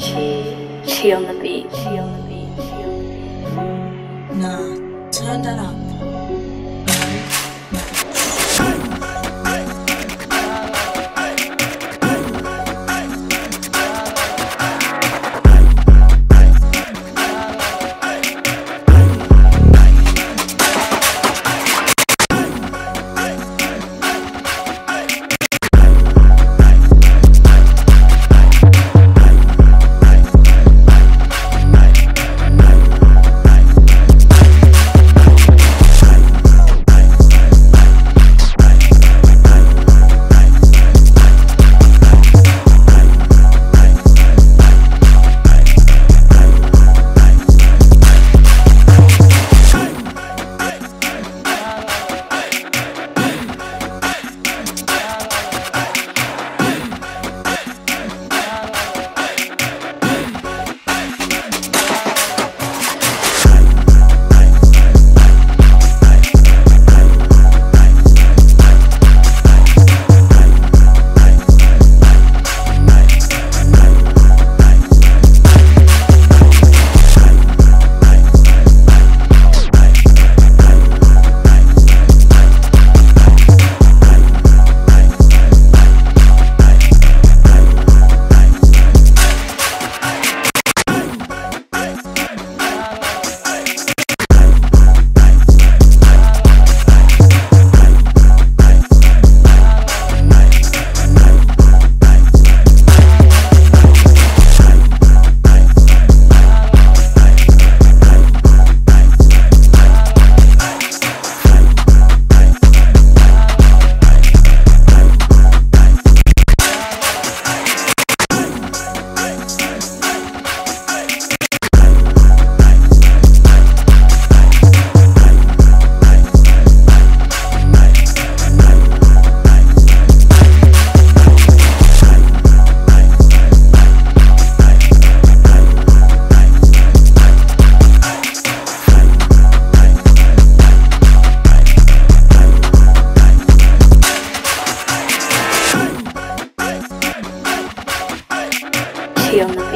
She, she on the beat. She on the Nah, turn that up. Nación.